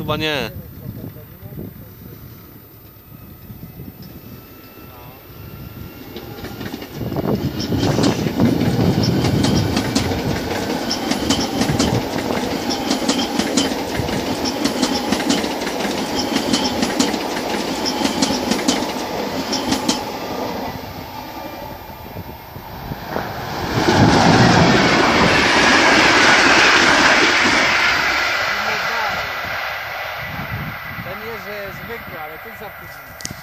chyba nie. nie, że zwykły, ale ten za późno.